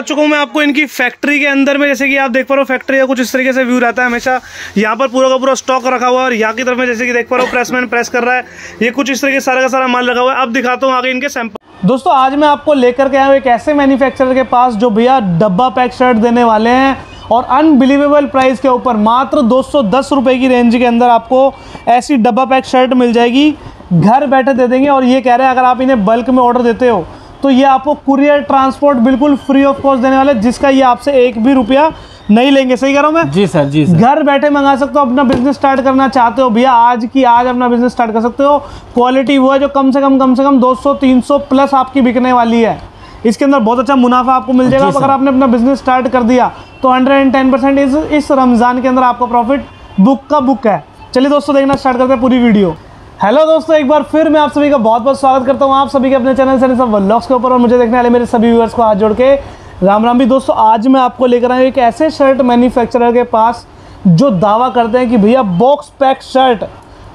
आ चुका हूँ मैं आपको इनकी फैक्ट्री के अंदर में, जैसे कि आप देख पा रहे हो फैक्ट्री का कुछ इस तरीके से व्यू रहता है हमेशा। यहाँ पर पूरा का पूरा स्टॉक रखा हुआ है और यहाँ की तरफ़ में जैसे कि देख पा रहे हो प्रेसमैन प्रेस कर रहा है। ये कुछ इस तरीके सारा का सारा माल लगा हुआ है। अब दिखाता हूँ आगे इनके सैंपल दोस्तों, आज मैं आपको लेकर के आया हूँ एक ऐसे मैन्युफैक्चरर के पास जो भैया डब्बा पैक शर्ट देने वाले हैं और अनबिलीवेबल प्राइस के ऊपर, मात्र दो सौ की रेंज के अंदर आपको ऐसी डब्बा पैक शर्ट मिल जाएगी। घर बैठे दे देंगे और ये कह रहे हैं, अगर आप इन्हें बल्क में ऑर्डर देते हो तो ये आपको कुरियर ट्रांसपोर्ट बिल्कुल फ्री ऑफ़ कॉस्ट देने वाले जिसका ये आपसे एक भी रुपया नहीं लेंगे। सही कह रहा हूँ मैं? जी सर जी सर। घर बैठे मंगा सकते हो अपना बिज़नेस स्टार्ट करना चाहते हो भैया। आज की आज अपना बिज़नेस स्टार्ट कर सकते हो। क्वालिटी वो है जो कम से कम कम से कम 200 300 प्लस आपकी बिकने वाली है। इसके अंदर बहुत अच्छा मुनाफा आपको मिल जाएगा। अगर आपने अपना बिज़नेस स्टार्ट कर दिया तो हंड्रेड एंड टेन परसेंट इस इस रमज़ान के अंदर आपका प्रॉफिट बुक का बुक है। चलिए दोस्तों देखना स्टार्ट करते हैं पूरी वीडियो हेलो दोस्तों एक बार फिर मैं आप सभी का बहुत बहुत स्वागत करता हूँ। आप सभी के अपने चैनल से सब व्लॉग्स के ऊपर और मुझे देखने वाले मेरे सभी व्यूअर्स को हाथ जोड़ के। राम राम भी। दोस्तों आज मैं आपको लेकर आया एक ऐसे शर्ट मैन्युफैक्चरर के पास जो दावा करते हैं कि भैया बॉक्स पैक शर्ट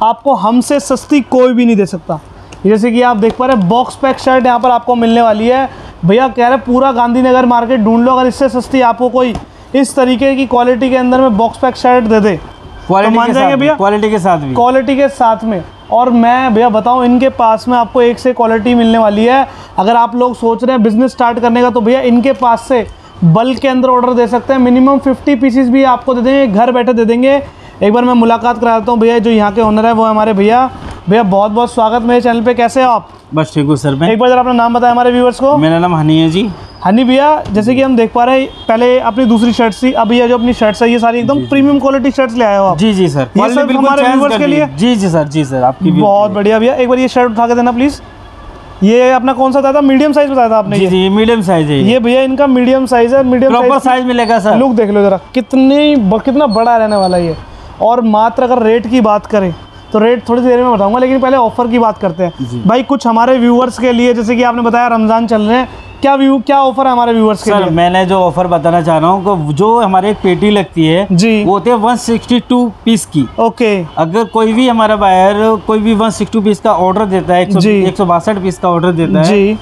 आपको हमसे सस्ती कोई भी नहीं दे सकता। जैसे कि आप देख पा रहे हैं बॉक्स पैक शर्ट यहाँ पर आपको मिलने वाली है। भैया कह रहे पूरा गांधीनगर मार्केट ढूंढ लो अगर इससे सस्ती आपको कोई इस तरीके की क्वालिटी के अंदर में बॉक्स पैक शर्ट दे दे। क्वालिटी मान के साथ भैया? क्वालिटी के साथ भी। क्वालिटी के साथ में। और मैं भैया बताऊँ इनके पास में आपको एक से क्वालिटी मिलने वाली है। अगर आप लोग सोच रहे हैं बिज़नेस स्टार्ट करने का तो भैया इनके पास से बल्क के अंदर ऑर्डर दे सकते हैं। मिनिमम 50 पीसीस भी आपको दे देंगे घर बैठे दे देंगे। एक बार मैं मुलाकात कराता हूँ भैया जो यहाँ के ओनर है वो हमारे भैया। भैया बहुत बहुत स्वागत मेरे चैनल पे। कैसे हो आप? बस ठीक हूँ सर। मैं एक बार जरा अपना नाम बताएँ हमारे व्यूवर्स को। मेरा नाम हनी है जी। हनी भैया जैसे कि हम देख पा रहे हैं पहले अपनी दूसरी शर्ट थी अब ये जो अपनी शर्ट्स है ये सारी एकदम प्रीमियम क्वालिटी शर्ट्स ले आए हो आप। जी जी सर क्वालिटी सब हमारे के लिए? जी जी सर जी सर आपकी बहुत बढ़िया भैया। एक बार ये शर्ट उठा के देना प्लीज़ ये अपना कौन सा था? मीडियम साइज़ बताया था आपने जी ये। जी मीडियम साइज़ है ये। भैया इनका मीडियम साइज़ है मीडियम प्रॉपर साइज़ साइज़ मिलेगा सर लुक देख लो जरा। कितनी ब- कितना बड़ा रहने वाला ये। और मात्र अगर रेट की बात करें तो रेट थोड़ी देर में बताऊँगा लेकिन पहले ऑफ़र की बात करते हैं। भाई कुछ हमारे व्यूअर्स के लिए जैसे कि आपने बताया रमज़ान चल रहे हैं। क्या व्यू क्या ऑफ़र है हमारे व्यूअर्स के सर लिए? मैंने जो ऑफ़र बताना चाह रहा हूँ जो हमारे एक पेटी लगती है जी। वो होती है 162 पीस की। ओके अगर कोई भी हमारा बायर कोई भी 162 पीस का ऑर्डर देता है जी। एक सौ बासठ पीस का ऑर्डर देता है जी।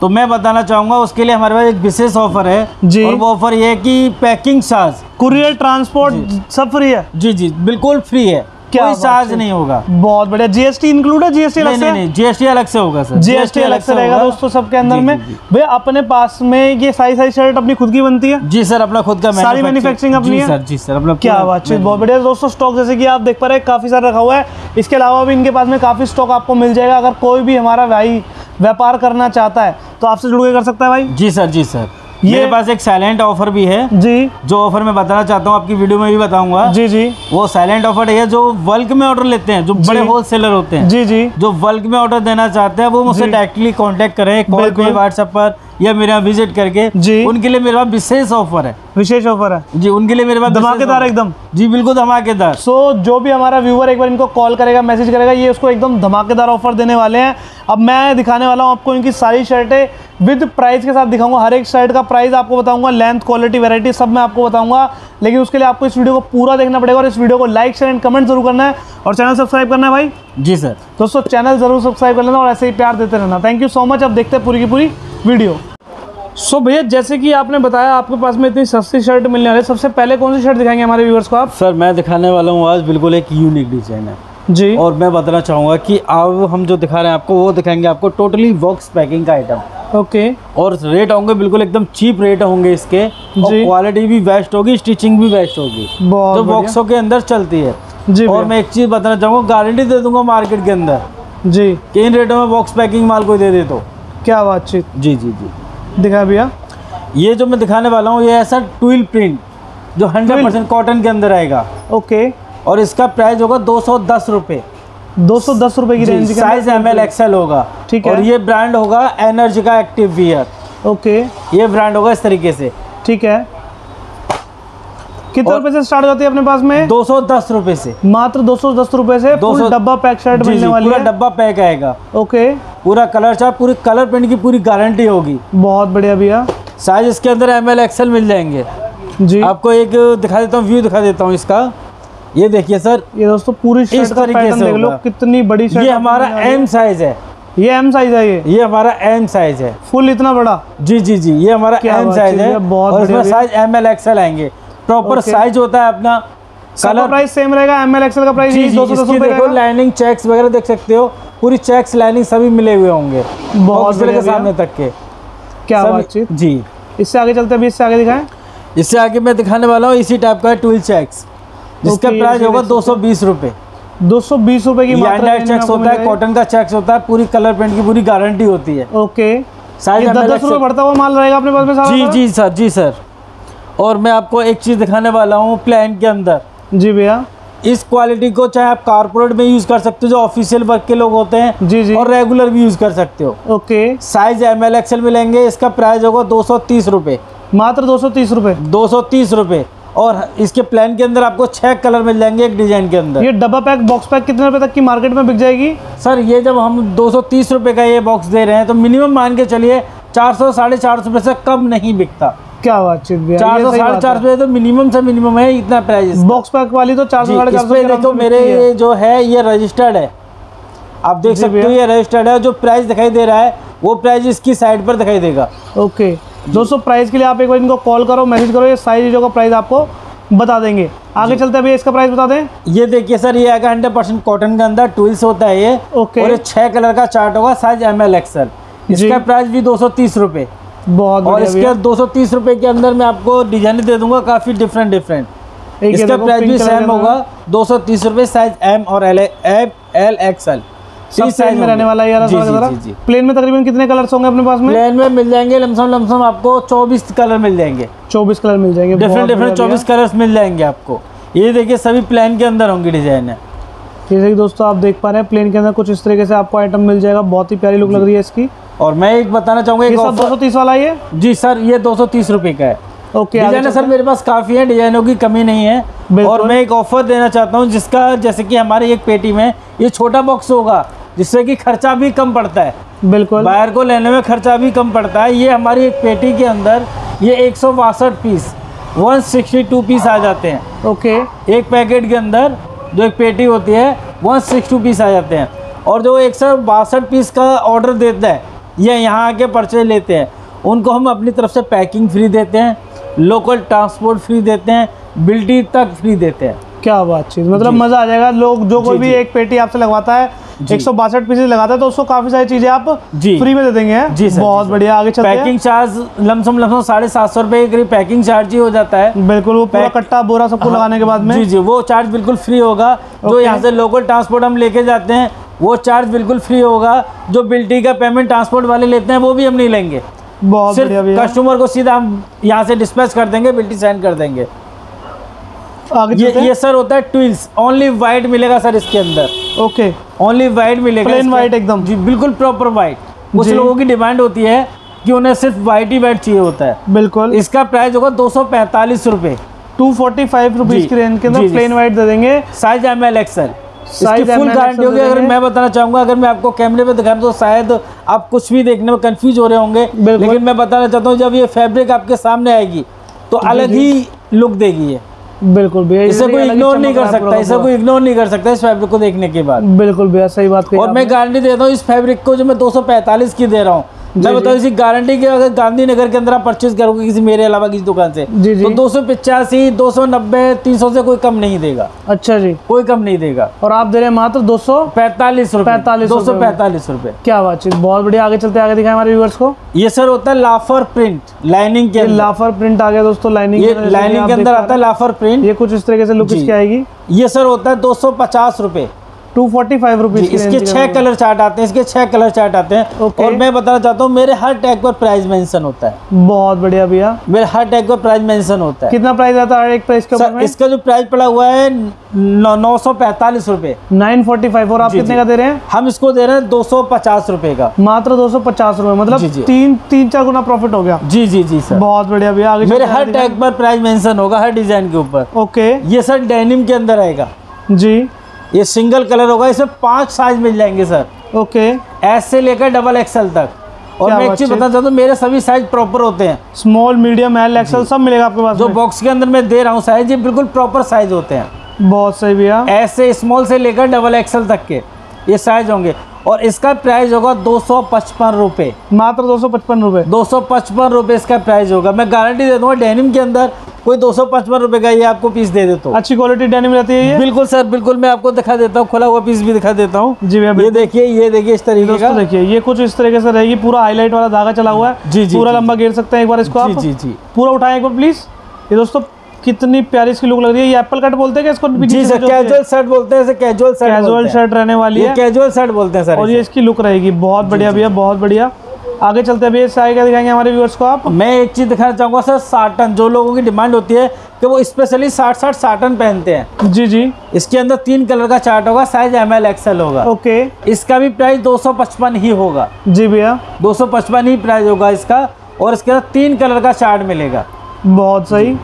तो मैं बताना चाहूँगा उसके लिए हमारे पास एक विशेष ऑफ़र है। जी। और वो ऑफ़र ये है कि पैकिंग चार्ज कुरियर ट्रांसपोर्ट सब फ्री है? जी जी बिल्कुल फ्री है। क्या कोई चार्ज नहीं होगा। बहुत बढ़िया। जीएसटी इंक्लूड है? जीएसटी अलग से? नहीं जीएसटी अलग से होगा सर। जीएसटी अलग से रहेगा दोस्तों सबके अंदर में। भैया अपने पास में ये सारी सारी शर्ट अपनी खुद की बनती है? जी सर अपना खुद का सारी manufacturing अपनी है? सर जी सर अपना क्या बात है बहुत बढ़िया। दोस्तों स्टॉक जैसे कि आप देख पा रहे हैं काफ़ी सारा रखा हुआ है। इसके अलावा भी इनके पास में काफ़ी स्टॉक आपको मिल जाएगा। अगर कोई भी हमारा भाई व्यापार करना चाहता है तो आपसे जुड़ के कर सकता है भाई? जी सर जी सर। ये- मेरे पास एक साइलेंट ऑफ़र भी है जी। जो ऑफ़र मैं बताना चाहता हूँ आपकी वीडियो में भी बताऊँगा। जी जी। वो साइलेंट ऑफ़र है जो बल्क में ऑर्डर लेते हैं जो बड़े जी। होलसेलर होते हैं। जी जी। जो बल्क में ऑर्डर देना चाहते हैं वो मुझसे डायरेक्टली कॉन्टेक्ट करें कॉल पे व्हाट्सएप पर या मेरे यहाँ विज़िट करके। जी। उनके लिए मेरे पास विशेष ऑफ़र है। विशेष ऑफ़र है। जी उनके लिए मेरे पास धमाकेदार एकदम। जी बिल्कुल धमाकेदार। सो जो भी हमारा व्यूवर एक बार इनको कॉल करेगा मैसेज करेगा ये उसको एकदम धमाकेदार ऑफ़र देने वाले हैं। अब मैं दिखाने वाला हूँ आपको इनकी सारी शर्टें। विद प्राइस के साथ दिखाऊँगा हर एक शर्ट का प्राइस आपको बताऊँगा लेंथ क्वालिटी वैरायटी सब मैं आपको बताऊँगा। लेकिन उसके लिए आपको इस वीडियो को पूरा देखना पड़ेगा और इस वीडियो को लाइक शेयर एंड कमेंट ज़रूर करना है और चैनल सब्सक्राइब करना है भाई। जी सर। दोस्तों चैनल ज़रूर सब्सक्राइब कर लेना और ऐसे ही प्यार देते रहना। थैंक यू सो मच अब देखते हैं पूरी की पूरी वीडियो। सो भैया जैसे कि आपने बताया आपके पास में इतनी सस्ती शर्ट मिलने वाली है। सबसे पहले कौन सी शर्ट दिखाएँगे हमारे व्यूवर्स को आप? सर मैं दिखाने वाला हूँ आज बिल्कुल एक यूनिक डिज़ाइन है। जी। और मैं बताना चाहूँगा कि अब हम जो दिखा रहे हैं आपको वो दिखाएँगे आपको टोटली बॉक्स पैकिंग का आइटम ओके। और रेट होंगे बिल्कुल एकदम चीप रेट होंगे इसके। और जी। क्वालिटी भी बेस्ट होगी स्टिचिंग भी बेस्ट होगी। जो बॉक्सों के अंदर चलती है। जी और मैं एक चीज़ बताना चाहूँगा गारंटी दे दूँगा मार्केट के अंदर। जी। कि इन रेटों में बॉक्स पैकिंग माल कोई दे दे तो। क्या बातचीत जी जी जी। दिखा भैया। ये जो मैं दिखाने वाला हूँ ये ऐसा ट्विल प्रिंट जो हंड्रेड परसेंट कॉटन के अंदर आएगा। ओके। और इसका प्राइस होगा दो सौ दस रुपये दो सौ दस रुपए की range size M L XL होगा। ठीक है। और ये ब्रांड होगा एनर्जी का एक्टिव वियर ओके। ये ब्रांड होगा इस तरीके से। ठीक है। कितने रुपए से स्टार्ट होती है अपने पास में? दो सौ दस रुपये से। मात्र दो सौ दस रुपए से 200 फुल डब्बा पैक शर्ट मिलने वाली है। डब्बा पैक आएगा। ओके। पूरा कलर चार्ट पूरी कलर प्रिंट की पूरी गारंटी होगी। बहुत बढ़िया भैया। साइज़ इसके अंदर एम एल एक्सएल मिल जाएँगे। जी। आपको एक दिखा देता हूँ व्यू दिखा देता हूँ इसका। ये देखिए सर ये दोस्तों पूरी शर्ट का तरीके पैटर्न से देख लो कितनी बड़ी शर्ट ये हमारा। एम साइज़ है। ये एम साइज़ है ये। ये हमारा एम साइज़ है। फुल इतना बड़ा? जी जी जी ये हमारा एम साइज़ है, बहुत और इसमें साइज़ एम एल एक्सएल आएँगे। प्रॉपर साइज़ होता है अपना। कलर प्राइस सेम रहेगा एम एल एक्सएल का प्राइस जी जी दो सौ दस लाइनिंग चेक्स वगैरह देख सकते हो। पूरी चेक्स लाइनिंग सभी मिले हुए होंगे। बहुत के सामने तक के। क्या बातचीत जी। इससे आगे चलते हैं अभी इससे आगे दिखाएँ। इससे आगे मैं दिखाने वाला हूँ इसी टाइप का है टूल चेक्स जिसका प्राइस होगा दो सौ बीस रुपये दो सौ बीस रुपए की चेक्स होता है कॉटन का चेक्स होता है पूरी कलर प्रिंट की पूरी गारंटी होती है। ओके साइज़ दस रुपए बढ़ता हुआ माल रहेगा अपने पास में सारा जी जी सर जी सर। और मैं आपको एक चीज़ दिखाने वाला हूँ प्लान के अंदर। जी भैया। इस क्वालिटी को चाहे आप कारपोरेट में यूज़ कर सकते हो जो ऑफिशियल वर्क के लोग होते हैं जी जी। और रेगुलर भी यूज़ कर सकते हो। Okay size M L XL मिलेंगे इसका प्राइस होगा दो सौ तीस रुपये मात्र दो सौ तीस रुपए? दो सौ तीस रुपये और इसके प्लान के अंदर आपको छः कलर मिल जाएँगे एक डिज़ाइन के अंदर। ये डब्बा पैक बॉक्स पैक कितने रुपए तक की मार्केट में बिक जाएगी? सर ये जब हम दो सौ का ये बॉक्स दे रहे हैं तो मिनिमम मान के चलिए चार सौ साढ़े चार सौ से कम नहीं बिकता। क्या भैया चार सौ साढ़े चार। रुपये तो मिनिमम से मिनिमम है इतना प्राइस बॉक्स पैक वाली तो चार सौ साढ़े चार सौ देखो मेरे ये जो है ये रजिस्टर्ड है। आप देख सकते हो ये रजिस्टर्ड है जो प्राइस दिखाई दे रहा है वो प्राइस इसकी साइड पर दिखाई देगा। ओके दोस्तों प्राइस के लिए आप एक बार इनको कॉल करो मैसेज करो ये सारी चीज़ों का प्राइस आपको बता देंगे। आगे चलते हैं भैया इसका प्राइस बता दें। ये देखिए सर ये आएगा हंड्रेड परसेंट कॉटन के अंदर टूल्स होता है ये। ओके। और ये छह कलर का चार्ट होगा साइज़ एम एल एक्सएल जी। इसका प्राइस भी दो सौ तीस रुपये बहुत और इसके दो सौ तीस रुपये के अंदर मैं आपको डिज़ाइन दे दूँगा काफ़ी डिफरेंट डिफरेंट इसका प्राइस भी सेम होगा दो सौ तीस रुपये साइज़ एम और एल एम एल एक्सएल सब साइज़ में रहने वाला है यार जी जी जी प्लेन में तकरीबन कितने कलर्स होंगे अपने पास में? प्लेन में मिल जाएँगे लमसम लमसम आपको चौबीस कलर मिल जाएँगे। चौबीस कलर मिल जाएँगे डिफरेंट डिफरेंट बढ़िया चौबीस कलर्स मिल जाएँगे आपको। ये देखिए सभी प्लेन के अंदर होंगे डिज़ाइन है। जैसे कि दोस्तों आप देख पा रहे हैं प्लेन के अंदर कुछ इस तरीके से आपको आइटम मिल जाएगा। बहुत ही प्यारी लुक लग रही है इसकी। और मैं एक बताना चाहूँगा ये दो सौ तीस वाला है जी सर ये दो सौ तीस रुपये का है। ओके आगे डिज़ाइन सर मेरे पास काफ़ी है डिजाइनों की कमी नहीं है। और मैं एक ऑफ़र देना चाहता हूँ जिसका जैसे कि हमारी एक पेटी में ये छोटा बॉक्स होगा जिससे कि खर्चा भी कम पड़ता है। बिल्कुल। बायर को लेने में खर्चा भी कम पड़ता है। ये हमारी एक पेटी के अंदर ये एक सौ बासठ पीस 162 पीस आ जाते हैं। ओके एक पैकेट के अंदर जो एक पेटी होती है 162 पीस आ जाते हैं। और जो एक सौ बासठ पीस का ऑर्डर देता है ये यहाँ आके परचेज लेते हैं। उनको हम अपनी तरफ़ से पैकिंग फ्री देते हैं। लोकल ट्रांसपोर्ट फ्री देते हैं बिल्टी तक फ्री देते हैं। क्या बात चीज़। मतलब मज़ा आ जाएगा लोग जो कोई भी एक पेटी आपसे लगवाता है एक सौ बासठ पीसेज लगाता है तो उसको काफ़ी सारी चीज़ें आप जी। फ्री में दे देंगे जी सर, बहुत बढ़िया आगे चलते पैकिंग चार्ज लमसम लमसम साढ़े सात सौ रुपए के करीब पैकिंग चार्ज ही हो जाता है। बिल्कुल वो पूरा कट्टा बोरा सबको लगाने के बाद में। जी जी वो चार्ज बिल्कुल फ्री होगा जो यहाँ से लोकल ट्रांसपोर्ट हम लेके जाते हैं वो चार्ज बिल्कुल फ्री होगा जो बिल्टी का पेमेंट ट्रांसपोर्ट वाले लेते हैं वो भी हम नहीं लेंगे। बहुत बढ़िया सिर्फ़ भैया। कस्टमर को सीधा हम यहाँ से डिस्पैच कर देंगे बिल्टी साइन कर देंगे। ये ये सर होता है ट्विल्स ओनली वाइट मिलेगा सर इसके अंदर। ओके ओनली वाइट मिलेगा इसके- white एकदम। जी बिल्कुल प्रॉपर वाइट कुछ लोगों की डिमांड होती है कि उन्हें सिर्फ़ वाइट ही वाइट चाहिए होता है। बिल्कुल। इसका प्राइस होगा दो सौ पैंतालीस रुपये टू फोर्टी फाइव रुपीज़ की रेंज के अंदर प्लेन वाइट दे देंगे। साइज़ एम एल एक्सएल इसकी फुल गारंटी होगी अगर मैं बताना चाहूँगा अगर मैं आपको कैमरे पे दिखाऊँ तो शायद आप कुछ भी देखने में कंफ्यूज हो रहे होंगे। लेकिन मैं बताना चाहता हूँ जब ये फैब्रिक आपके सामने आएगी तो अलग ही लुक देगी ये। बिल्कुल भैया इसे कोई इग्नोर नहीं कर सकता इसे कोई इग्नोर नहीं कर सकता इस फैब्रिक को देखने के बाद। बिल्कुल भैया सही बात और मैं गारंटी देता हूँ इस फैब्रिक को जो मैं 245 की दे रहा हूँ मैं जी। बताऊँ इसी गारंटी के अगर गांधीनगर के अंदर आप परचेज करोगे किसी मेरे अलावा किसी दुकान से जी, जी। तो दो सौ पिचासी दो सौ नब्बे तीन सौ से कोई कम नहीं देगा। अच्छा जी। कोई कम नहीं देगा। और आप दे रहे हैं मात्र दो सौ? पैंतालीस रूपए। 45 दो सौ। पैंतालीस रुपये क्या बात चीज़ बहुत बढ़िया। आगे चलते आगे दिखाएँ हमारे व्यूअर्स को। ये सर होता है लाफर प्रिंट लाइनिंग के लाफर प्रिंट आ गया दोस्तों लाइनिंग लाइनिंग के अंदर। आता है लाफर प्रिंट ये कुछ इस तरीके से लुक इसकी आएगी। ये सर होता है दो सौ पचास रुपये टू फोर्टी फाइव रुपीज़ इसके छह कलर चार्ट आते हैं इसके छह कलर चार्ट आते हैं। ओके। और मैं बताना चाहता हूँ मेरे हर टैग पर प्राइस मेंशन होता है। बहुत बढ़िया भैया। मेरे हर टैग पर प्राइस मेंशन होता है। कितना प्राइस आता है एक प्राइस के ऊपर इसका जो प्राइस पड़ा हुआ है नौ सौ पैंतालीस रुपये नाइन फोर्टी फाइव और आप जी, कितने जी। का दे रहे हैं? हम इसको दे रहे हैं दो सौ पचास रुपये का। मात्र दो सौ पचास रुपए मतलब जी, जी। तीन तीन चार गुना प्रॉफिट हो गया। जी जी जी सर बहुत बढ़िया भैया मेरे हर टैग पर प्राइस मेंशन होगा हर डिज़ाइन के ऊपर। ओके ये सर डेनिम के अंदर आएगा। जी। ये सिंगल कलर होगा इसमें पाँच साइज़ मिल जाएँगे सर। ओके। एस से लेकर डबल एक्सएल तक। और मैं एक चीज़ बता बताना चाहता हूँ मेरे सभी साइज़ प्रॉपर होते हैं। स्मॉल मीडियम एल एक्सएल सब मिलेगा आपके पास जो बॉक्स के अंदर मैं दे रहा हूँ साइज़ ये बिल्कुल प्रॉपर साइज़ होते हैं। बहुत सही भैया। एस से स्मॉल से लेकर डबल एक्सएल तक के ये साइज़ होंगे। और इसका प्राइस होगा दो सौ पचपन रुपये मात्र दो सौ पचपन रुपये दो सौ पचपन रुपये इसका प्राइस होगा। मैं गारंटी दे दूँगा डेनिम के अंदर कोई दो सौ पचपन रुपये का ये आपको पीस दे देता हूँ। अच्छी क्वालिटी डेनिम रहती है ये? बिल्कुल सर बिल्कुल मैं आपको दिखा देता हूँ खुला हुआ पीस भी दिखा देता हूँ। जी भैया ये देखिए ये देखिए इस तरीके का। देखिए ये कुछ इस तरीके से रहेगी पूरा हाईलाइट वाला धागा चला हुआ है। जी, जी, पूरा लंबा घेर सकते हैं एक बार इसको जी जी जी। पूरा उठाएँ एक बार प्लीज़ ये दोस्तों कितनी प्यारी इसकी लुक लग रही है। ये एप्पल कट बोलते हैं कि इसको? जी सर कैजुअल शर्ट बोलते हैं कैजुअल शर्ट कैजुअल शर्ट रहने वाली है। कैजुअल शर्ट बोलते हैं सर और ये इसकी लुक रहेगी बहुत बढ़िया भैया बहुत बढ़िया। आगे चलते हैं भैया क्या दिखाएँगे हमारे व्यूअर्स को आप? मैं एक चीज़ दिखाना चाहूँगा सर साटन जो लोगों की डिमांड होती है कि वो स्पेशली साठ साठ साटन पहनते हैं। जी जी। इसके अंदर तीन कलर का चार्ट होगा साइज़ एम एल एक्सएल होगा। ओके। इसका भी प्राइस 255 ही होगा। जी भैया। 255 ही प्राइस होगा इसका और इसके अंदर तीन कलर का चार्ट मिलेगा। बहुत सही।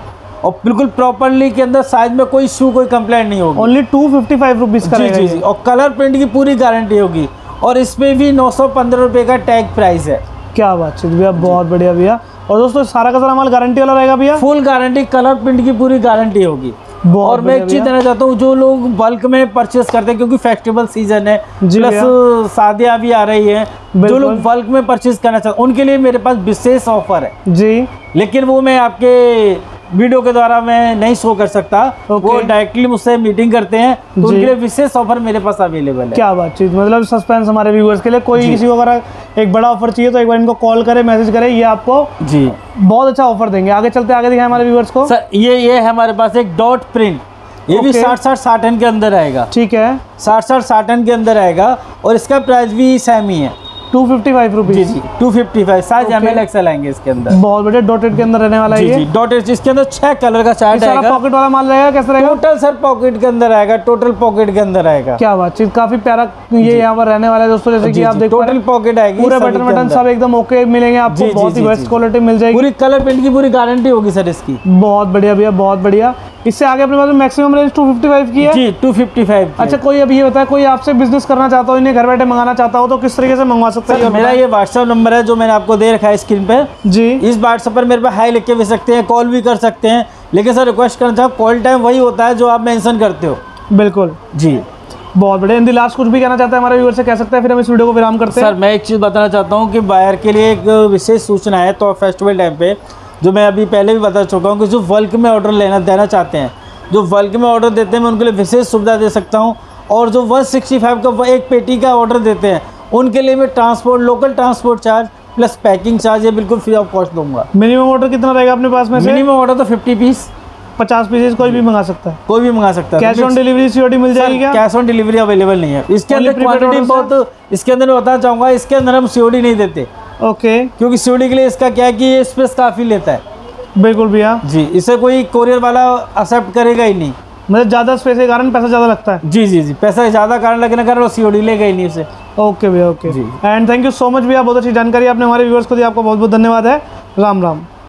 और बिल्कुल प्रॉपरली के अंदर साइज़ में कोई इशू कोई कंप्लेंट नहीं होगी। Only two fifty five rupees का जी जी जी। और कलर प्रिंट की पूरी गारंटी होगी। और इसमें भी नौ सौ पंद्रह रुपये का टैग प्राइस है। क्या बात चीत भैया बहुत बढ़िया भैया। और दोस्तों सारा का सारा माल गारंटी वाला रहेगा भैया? फुल गारंटी कलर प्रिंट की पूरी गारंटी होगी। और मैं एक चीज़ देना चाहता हूँ जो लोग बल्क में परचेस करते हैं क्योंकि फेस्टिवल सीज़न है जी प्लस शादियाँ भी आ रही है जो लोग बल्क में परचेस करना चाहते हैं उनके लिए मेरे पास विशेष ऑफ़र है। जी। लेकिन वो मैं आपके वीडियो के द्वारा मैं नहीं शो कर सकता। ओके। वो डायरेक्टली मुझसे मीटिंग करते हैं तो उनके लिए विशेष ऑफ़र मेरे पास अवेलेबल है। क्या बात चीज़ मतलब सस्पेंस हमारे व्यूअर्स के लिए कोई किसी को अगर एक बड़ा ऑफ़र चाहिए तो एक बार इनको कॉल करे मैसेज करे ये आपको जी। बहुत अच्छा ऑफ़र देंगे। आगे चलते आगे दिखाएँ हमारे व्यूअर्स को। सर ये ये है हमारे पास एक डॉट प्रिंट ये भी साठ साठ साठ के अंदर आएगा। ठीक है। साठ साठ साठन के अंदर आएगा और इसका प्राइस भी सेम ही है। टू फिफ्टी फाइव रुपीज़ जी two fifty five size. M L XL आएँगे इसके अंदर। बहुत बढ़िया डॉटेड के अंदर रहने वाला है जी इसके अंदर छह कलर का चार्ट आएगा। पॉकेट वाला माल रहेगा कैसे रहेगा? टोटल सर पॉकेट के अंदर आएगा टोटल पॉकेट के अंदर आएगा। क्या बात चीज़ काफ़ी प्यारा ये यहाँ पर रहने वाला है दोस्तों जैसे कि आप देख टोटल पॉकेट आएगी पूरे बटन बटन सब एकदम ओके मिलेंगे आपको बहुत ही बेस्ट क्वालिटी मिल जाएगी। पूरी कलर प्रिंट की पूरी गारंटी होगी सर इसकी। बहुत बढ़िया भैया बहुत बढ़िया। इससे आगे अपने पास maximum range two fifty five की है? जी टू फिफ्टी फाइव अच्छा कोई अभी ये बताया कोई आपसे बिज़नेस करना चाहता हो इन्हें घर बैठे मंगाना चाहता हो तो किस तरीके से मंगवा सकता है मेरा ये व्हाट्सएप नंबर है जो मैंने आपको दे रखा है स्क्रीन पे। जी। इस व्हाट्सएप पर मेरे पे हाई लिख के भी सकते हैं कॉल भी कर सकते हैं। लेकिन सर रिक्वेस्ट करना चाहूँ कॉल टाइम वही होता है जो आप मेंशन करते हो। बिल्कुल। जी। बहुत बढ़िया। हिंदी लास्ट कुछ भी कहना चाहता है हमारे व्यूअर से कह सकते हैं फिर हम इस वीडियो को विराम करते हैं। सर मैं एक चीज़ बताना चाहता हूँ कि बायर के लिए एक विशेष सूचना है तो फेस्टिवल टाइम पे। जो मैं अभी पहले भी बता चुका हूँ कि जो बल्क में ऑर्डर लेना देना चाहते हैं जो बल्क में ऑर्डर देते हैं मैं उनके लिए विशेष सुविधा दे सकता हूँ। और जो 165 का एक पेटी का ऑर्डर देते हैं उनके लिए मैं transport local transport charge plus packing charge ये बिल्कुल फ्री ऑफ़ कॉस्ट दूँगा। मिनिमम ऑर्डर कितना रहेगा अपने पास में मिनिमम ऑर्डर तो 50 पीस पचास पीसेज कोई भी मंगा सकता है। कोई भी मंगा सकता है। कैश ऑन डिलीवरी सीओडी मिल जाएगी क्या? कैश ऑन डिलीवरी अवेलेबल नहीं है। इसके अंदर क्वांटिटी बहुत इसके अंदर मैं बताना चाहूँगा इसके अंदर हम सीओडी नहीं देते। ओके क्योंकि सीओडी के लिए इसका क्या है कि ये स्पेस काफ़ी लेता है। बिल्कुल भैया। जी इसे कोई कोरियर वाला एक्सेप्ट करेगा ही नहीं। मतलब ज़्यादा स्पेस के कारण पैसा ज़्यादा लगता है? जी जी जी पैसा ज़्यादा कारण लगने कारण वो सीओडी लेगा ही नहीं उसे। ओके भैया okay ji. And thank you so much भैया बहुत अच्छी जानकारी आपने हमारे व्यूअर्स को दी आपका बहुत बहुत धन्यवाद है। राम राम।